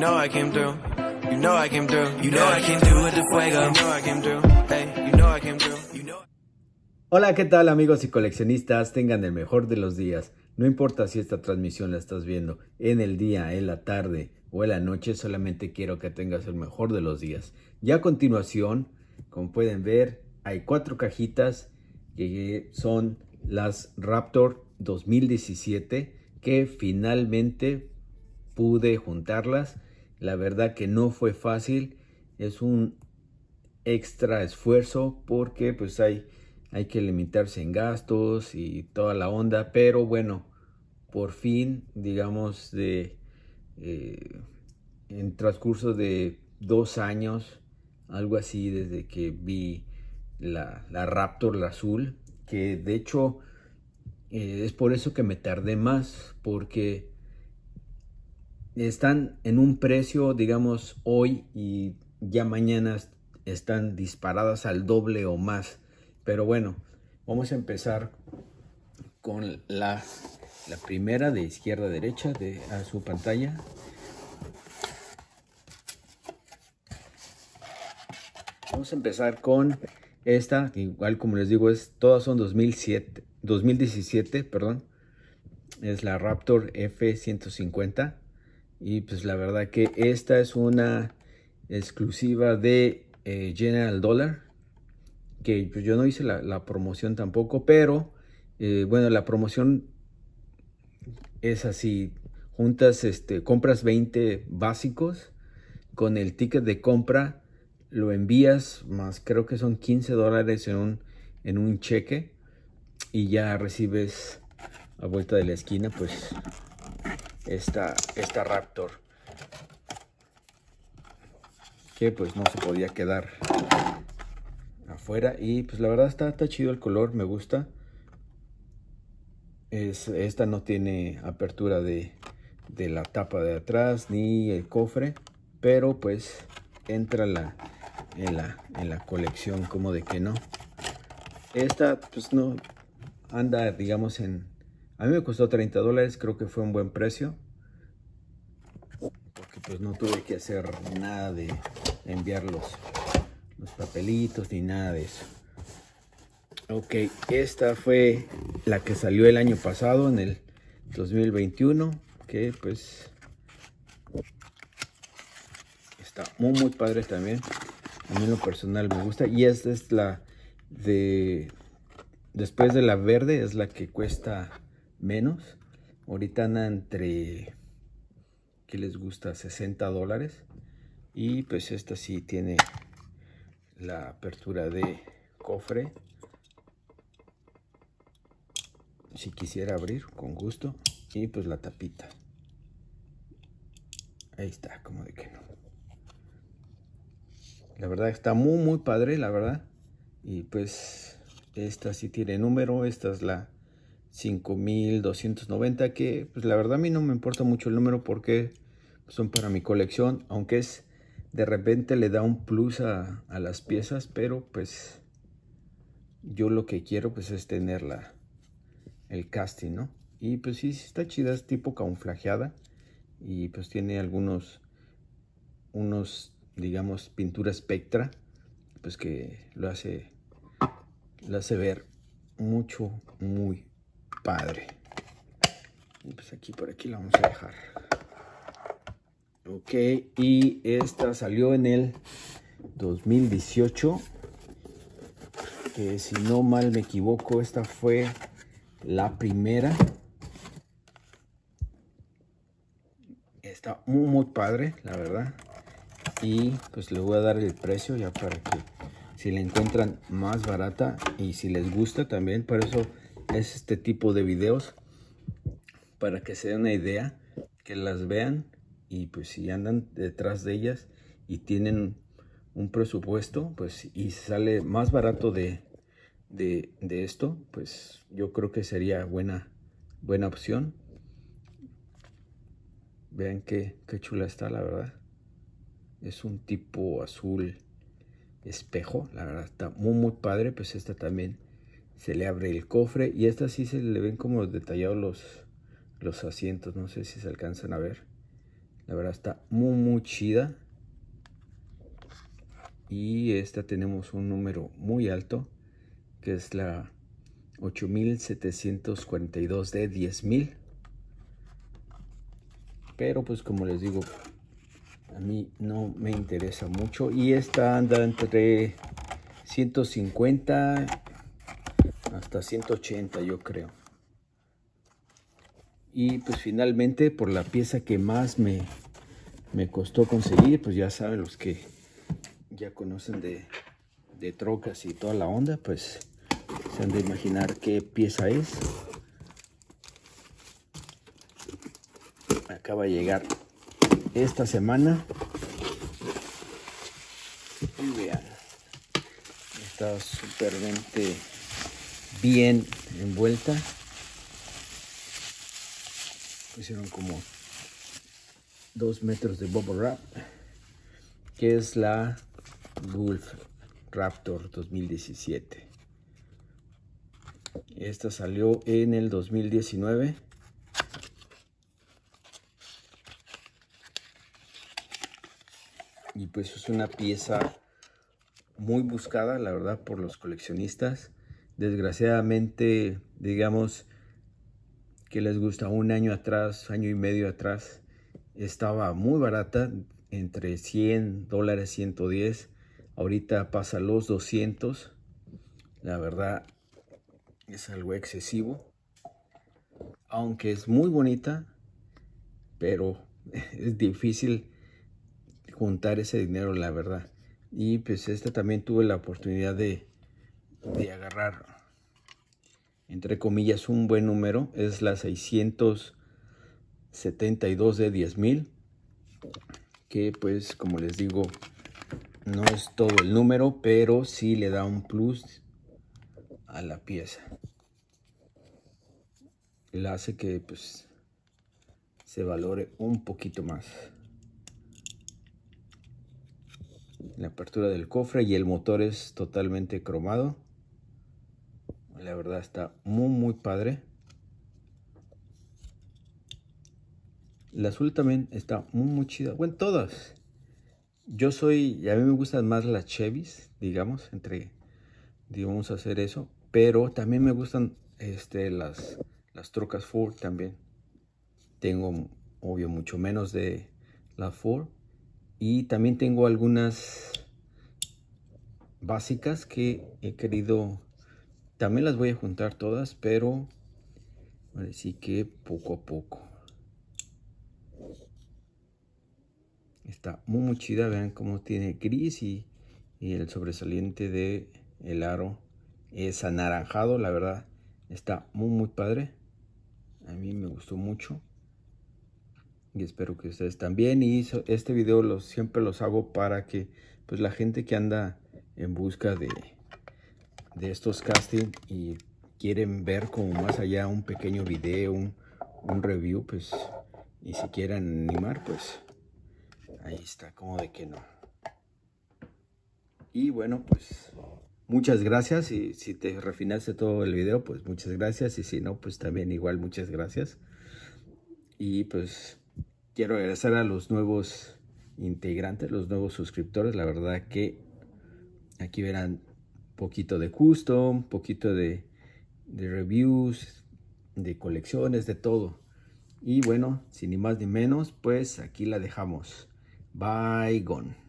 know I came through. You know I came through. You know I came through with the fuego. You know I came through. Hey, you know I came through. You know. Hola, ¿qué tal amigos y coleccionistas? Tengan el mejor de los días. No importa si esta transmisión la estás viendo en el día, en la tarde o en la noche, solamente quiero que tengas el mejor de los días. Ya a continuación, como pueden ver, hay cuatro cajitas que son las Raptor 2017 que finalmente pude juntarlas. La verdad que no fue fácil, es un extra esfuerzo porque pues hay, hay que limitarse en gastos y toda la onda, pero bueno, por fin, digamos, de eh, en transcurso de dos años, algo así, desde que vi la, la Raptor, la azul, que de hecho eh, es por eso que me tardé más, porque están en un precio, digamos, hoy y ya mañana están disparadas al doble o más. Pero bueno, vamos a empezar con la, primera de izquierda a derecha de a su pantalla. Vamos a empezar con esta, igual como les digo, es todas son 2007, 2017, perdón. Es la Raptor F150 y pues la verdad que esta es una exclusiva de eh, General Dollar que pues yo no hice la, la promoción tampoco pero eh, bueno la promoción es así. Juntas este compras 20 básicos con el ticket de compra lo envías más creo que son 15 dólares en un en un cheque y ya recibes a vuelta de la esquina pues esta, esta Raptor. Que pues no se podía quedar afuera. Y pues la verdad está, está chido el color, me gusta. Es, esta no tiene apertura de, de la tapa de atrás ni el cofre pero pues entra la, en, la, en la colección como de que no. Esta pues no anda digamos en a mí me costó 30 dólares, creo que fue un buen precio. Porque pues no tuve que hacer nada de enviar los, los papelitos ni nada de eso. Ok, esta fue la que salió el año pasado, en el 2021. Que pues está muy muy padre también. A mí en lo personal me gusta. Y esta es la de... Después de la verde es la que cuesta menos. Ahorita anda entre, que les gusta? 60 dólares. Y pues esta sí tiene la apertura de cofre. Si quisiera abrir, con gusto. Y pues la tapita. Ahí está, como de que no. La verdad está muy, muy padre, la verdad. Y pues esta sí tiene número. Esta es la 5290 que pues la verdad a mí no me importa mucho el número porque son para mi colección aunque es de repente le da un plus a, las piezas pero pues yo lo que quiero pues es tener la, el casting no y pues sí, está chida es tipo camuflajeada y pues tiene algunos unos digamos pintura espectra pues que lo hace lo hace ver mucho muy padre. Y pues aquí por aquí la vamos a dejar. Ok, y esta salió en el 2018. Que si no mal me equivoco, esta fue la primera. Está muy, muy padre, la verdad. Y pues le voy a dar el precio ya para que si la encuentran más barata y si les gusta también. Por eso es este tipo de videos para que se den una idea, que las vean y pues si andan detrás de ellas y tienen un presupuesto, pues y sale más barato de, de, de esto, pues yo creo que sería buena, buena opción. Vean qué, qué chula está, la verdad. Es un tipo azul espejo, la verdad está muy muy padre, pues esta también se le abre el cofre y esta sí se le ven como detallados los, los asientos, no sé si se alcanzan a ver. La verdad está muy, muy chida. Y esta tenemos un número muy alto, que es la 8742 de 10000. Pero pues como les digo, a mí no me interesa mucho. Y esta anda entre 150 hasta 180 yo creo. Y pues finalmente por la pieza que más me, me costó conseguir, pues ya saben los que ya conocen de, de trocas y toda la onda, pues se han de imaginar qué pieza es. Acaba de llegar esta semana. Y vean, está súpermente bien envuelta. Pusieron como dos metros de bubble wrap, que es la Wolf Raptor 2017. Esta salió en el 2019. Y pues es una pieza muy buscada, la verdad, por los coleccionistas. Desgraciadamente, digamos que les gusta un año atrás, año y medio atrás, estaba muy barata, entre 100 dólares, 110. Ahorita pasa los 200. La verdad es algo excesivo. Aunque es muy bonita, pero es difícil juntar ese dinero, la verdad. Y pues esta también tuve la oportunidad de, de agarrar, entre comillas, un buen número. Es la 672 de 10 mil. Que pues, como les digo, no es todo el número, pero sí le da un plus a la pieza. Le hace que pues se valore un poquito más. La apertura del cofre y el motor es totalmente cromado. La verdad está muy muy padre. La azul también está muy muy chida. Bueno, todas. Yo soy, a mí me gustan más las Chevys, digamos, entre, digamos, hacer eso. Pero también me gustan este, las, las trocas Ford también. Tengo, obvio, mucho menos de la Ford. Y también tengo algunas básicas que he querido, también las voy a juntar todas, pero sí que poco a poco. Está muy, muy chida, vean cómo tiene gris y, y el sobresaliente de el aro es anaranjado, la verdad está muy muy padre. A mí me gustó mucho. Y espero que ustedes también. Y este video los, siempre los hago para que pues la gente que anda en busca de, de estos casting y quieren ver como más allá un pequeño video, un, review, pues, y si quieren animar, pues, ahí está, como de que no. Y bueno, pues, muchas gracias. Y si te refinaste todo el video, pues muchas gracias. Y si no, pues también igual muchas gracias. Y pues, quiero agradecer a los nuevos integrantes, los nuevos suscriptores. La verdad que Aquí verán poquito de custom, poquito de, de reviews, de colecciones, de todo. Y bueno, sin ni más ni menos, pues aquí la dejamos. Bye, gone.